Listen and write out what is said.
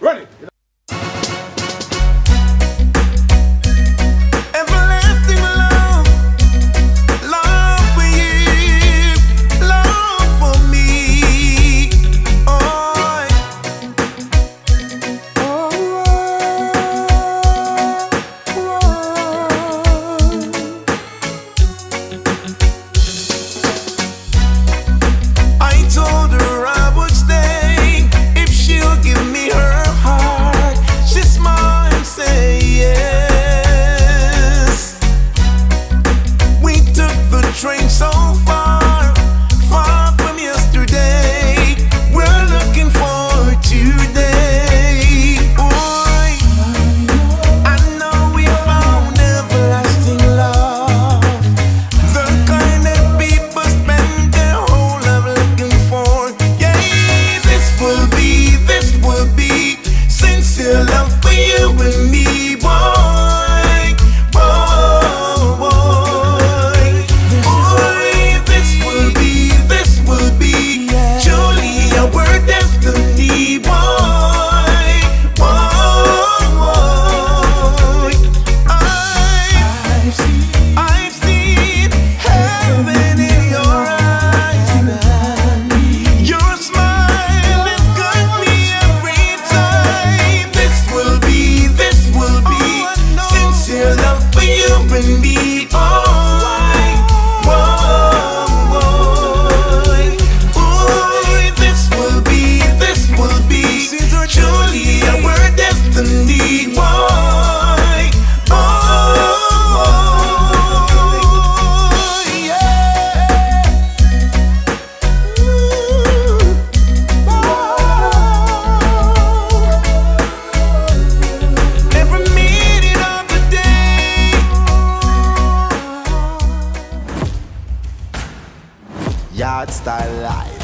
Ready. Everlasting Yard style life.